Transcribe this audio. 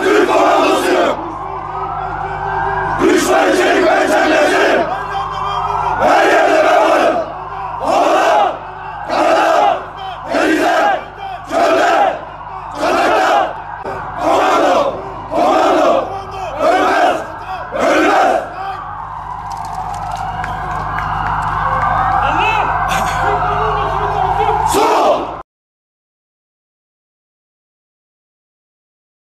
Let's move!